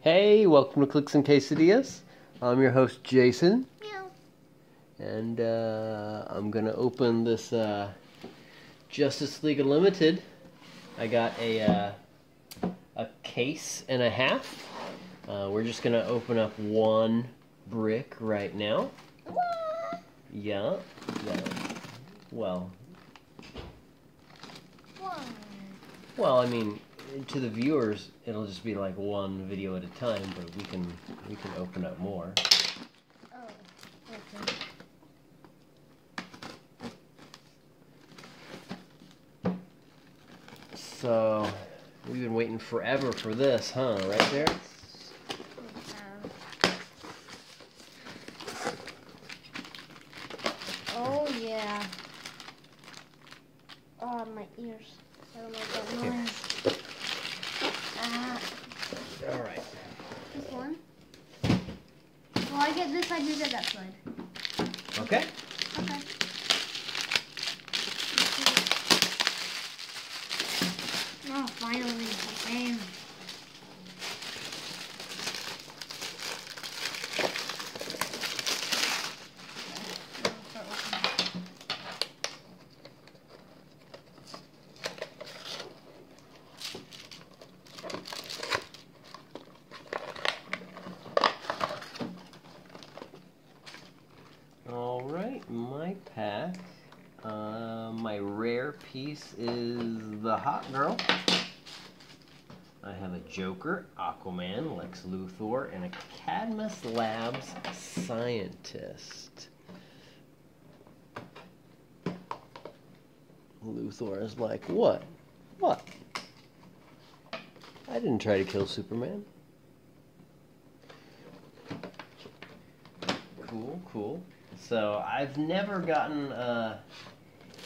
Hey, welcome to Clix and Quesadillas. I'm your host, Jason, Meow. and uh, I'm gonna open this uh, Justice League Unlimited. I got a uh, a case and a half. Uh, we're just gonna open up one brick right now. What? Yeah. Well, well. I mean, to the viewers, it'll just be like one video at a time, but we can we can open up more. Oh. Okay. So we've been waiting forever for this, huh? Right there. Oh yeah. Oh my ears. I don't like that Here. noise. Ah, All right. this one. Well, I get this side, you get that side. Okay. Okay. Oh, finally, a game. All right. My pack. Uh, my rare piece is the Hawkgirl. I have a Joker, Aquaman, Lex Luthor, and a Cadmus Labs scientist. Luthor is like, what? What? I didn't try to kill Superman. Cool, cool. So I've never gotten uh,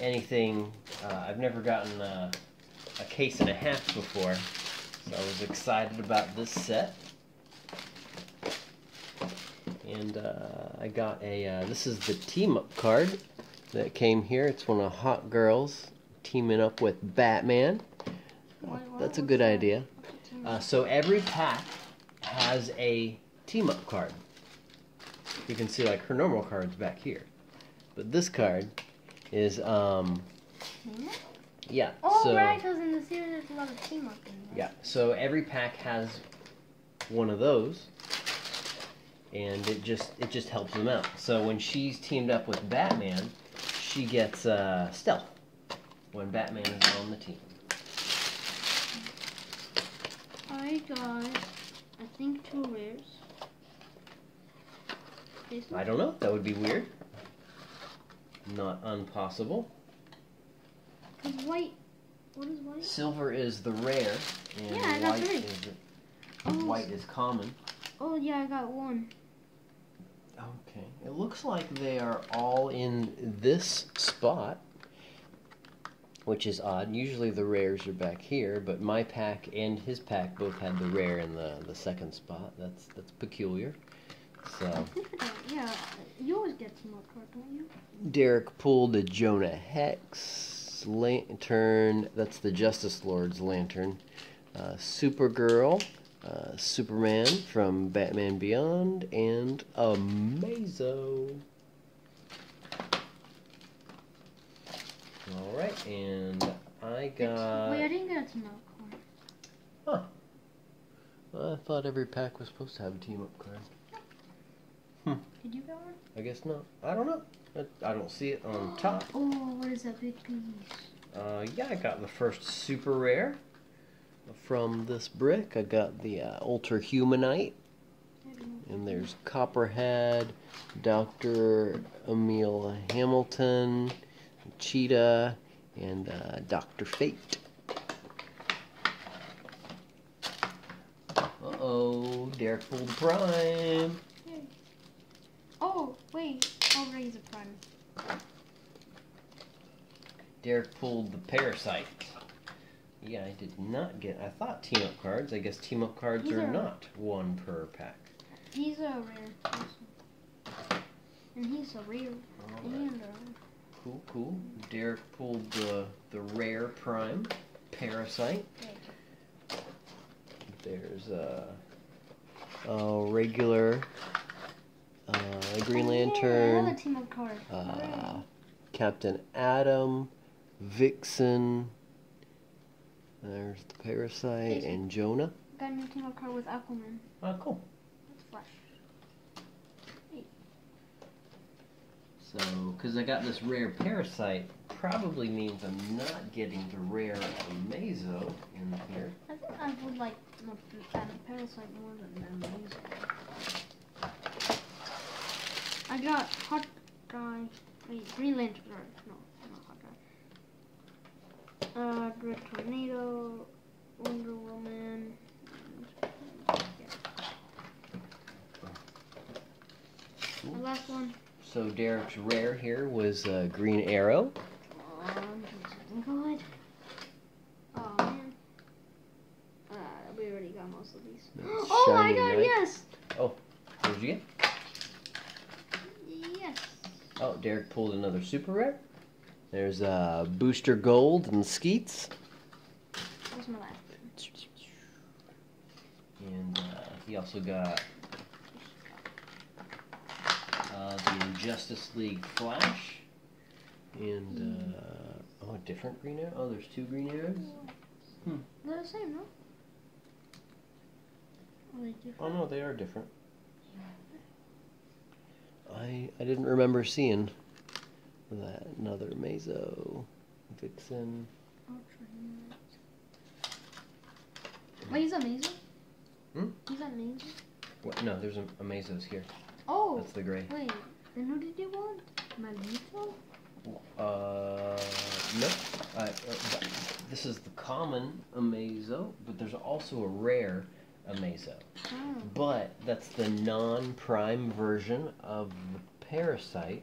anything. Uh, I've never gotten uh, a case and a half before, so I was excited about this set. And uh, I got a. Uh, this is the team up card that came here. It's one of Hawkgirl's teaming up with Batman. What- That's a good idea. Uh, so every pack has a team up card. You can see like her normal cards back here, but this card is um yeah. Oh, so right, because in the series there's a lot of team up in there. yeah, so every pack has one of those, and it just it just helps them out. So when she's teamed up with Batman, she gets uh, stealth when Batman is on the team. I got, I think, two rares. I don't know. That would be weird. Not unpossible. Because white, what is white? Silver is the rare, and Yeah, white three. is Oh, white is common. Oh, yeah, I got one. Okay. It looks like they are all in this spot, which is odd. Usually the rares are back here, but my pack and his pack both had the rare in the, the second spot. That's that's peculiar. I So think I got, yeah, you always get team up card, don't you? Derek pulled a Jonah Hex lantern. That's the Justice Lord's lantern. Uh, Supergirl, uh, Superman from Batman Beyond, and Amazo. All right, and I got. Wait, I didn't get a team up card. Huh? I thought every pack was supposed to have a team up card. Did you get one? I guess not. I don't know. I, I don't see it on top. Oh, what is that big piece? Uh, yeah, I got the first super rare from this brick. I got the uh, Ultra Humanite, I don't know. and there's Copperhead, Dr. Emil Hamilton, Cheetah, and uh, Dr. Fate. Uh oh, Derek pulled prime. Oh, wait. I'll raise a prime. Derek pulled the Parasite. Yeah, I did not get. I thought team up cards. I guess team up cards These are are- not one per pack. He's a rare person. And he's a rare. Alright, And a Cool, cool. Derek pulled the the rare prime Parasite. There's a, uh, regular uh, Green Oh, Lantern, another team up card. uh, Captain Atom, Vixen. There's the Parasite Jason. and Jonah. Got a new team up card with Aquaman. Oh, cool. That's Flash. So, because I got this rare Parasite, probably means I'm not getting the rare Amazo in here. I think I would like more uh, Parasite more than Amazing. I got Hot Guy. Wait, Green Lantern. No, not Hot Guy. Uh, Red Tornado, Wonder Woman. and- yeah. Last one. So Derek's rare here was uh, Green Arrow. Um, good. Oh man. Uh, we already got most of these. Oh my god, Knight. yes! Oh, what did you get? Yes. Oh, Derek pulled another super rare. There's uh, Booster Gold and Skeets. What's my last? And uh, he also got uh, the Injustice League Flash. And, uh, oh, a different green arrow? Oh, there's two green arrows? They're the same, no? Are they different? Oh, no, they are different. I, I didn't remember seeing that. Another Mazo, Vixen. Wait, he's amazing? Hmm? He's amazing? What? No, there's a, Amazos here. Oh! That's the gray. Wait, then who did you want? Magneto? Uh, no. I, uh, this is the common Amazo, but there's also a rare Amazo. Oh. But that's the non-prime version of the Parasite.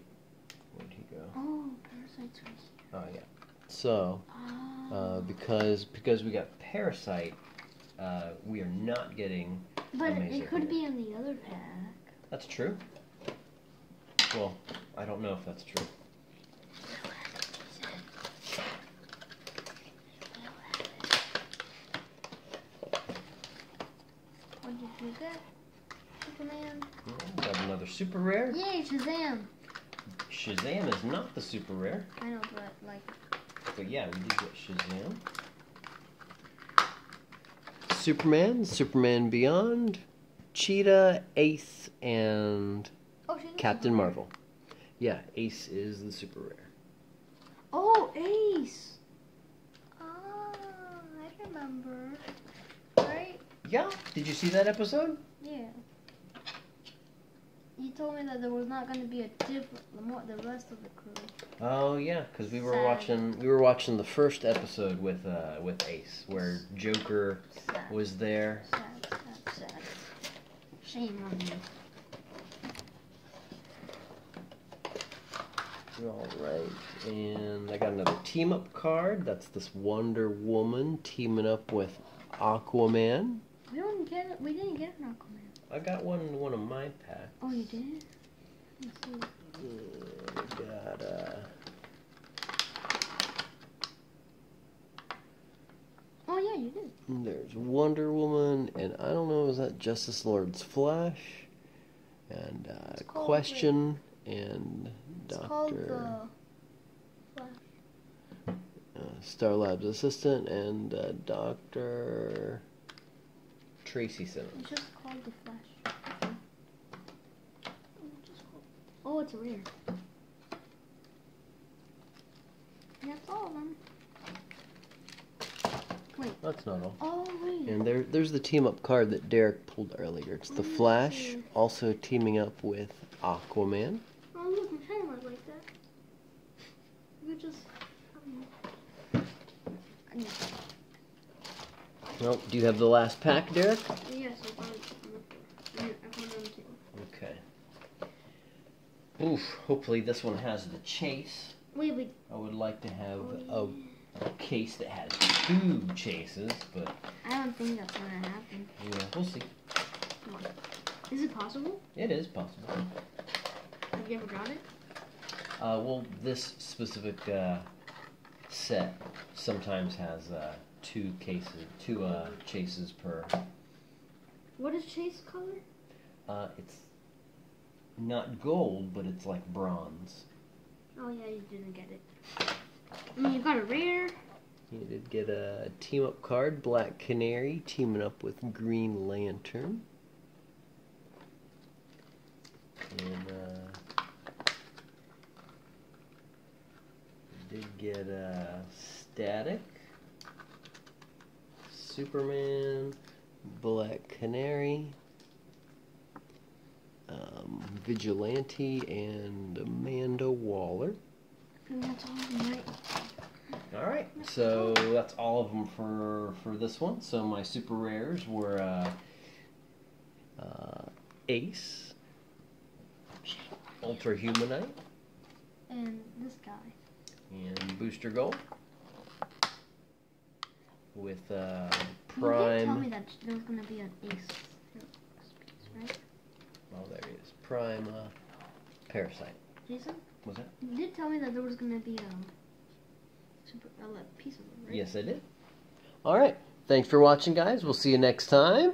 Where'd he go? Oh, Parasite's right Oh yeah. So, here. uh, Ah. because because we got Parasite, uh, we are not getting. but it could be in the other pack. That's true. Well, I don't know if that's true. What did you get? Superman? Yeah, got another super rare. Yay, Shazam! Shazam is not the super rare, I know, but like, but yeah, we did get Shazam. Superman, Superman Beyond, Cheetah, Ace, and oh, Captain super rare. Marvel. Yeah, Ace is the super rare. Oh, Ace! Ah, I remember. Right? Yeah, did you see that episode? Yeah. You told me that there was not going to be a different, the more the rest of the crew. Oh yeah, because we were Sad. watching we were watching the first episode with uh, with Ace, where Joker Sad, was there. sad, sad, sad. Shame on you. All right, and I got another team up card. That's this Wonder Woman teaming up with Aquaman. We don't get it. We didn't get an Aquaman. I got one in one of my packs. Oh, you did? Let's see. Uh, got uh, Oh yeah, you did. there's Wonder Woman, and I don't know is that Justice Lord's Flash, and uh, Question and It's Doctor uh, Star Labs assistant and uh, Doctor Tracy Simmons. It's just called the Flash. It's just called- Oh, it's rare. That's all of them. Wait. That's not all. Oh wait. And there, there's the team up card that Derek pulled earlier. It's the Flash, also teaming up with Aquaman. Oh look, my pen was like that. You could just. I need Well, do you have the last pack, Derek? Yes, I found. I found it on the table. Okay. Oof. Hopefully this one has the chase. Wait, wait. I would like to have Oh, a case that has two chases, but I don't think that's gonna happen. yeah, we'll see. Come on. Is it possible? It is possible. Have you ever got it? Uh, well, this specific uh, set sometimes has uh, two cases, two uh, chases per What is Chase color? Uh, it's not gold, but it's like bronze. Oh yeah, you didn't get it. I mean, you got a rare. You did get a team up card, Black Canary, teaming up with Green Lantern. And uh, did get a Static, Superman, Black Canary, um, Vigilante, and Amanda Waller. And that's all right. All right, so that's all of them for for this one. So my super rares were uh, uh, Ace, Ultra Humanite, And this guy. and Booster Gold with uh, You did tell Prime. me that there was gonna be an ace piece, right? Oh, there he is. Prime uh, Parasite. Jason, Was that? you did tell me that there was gonna be um super a piece of it, right? Yes, I did. All right. Thanks for watching, guys. We'll see you next time.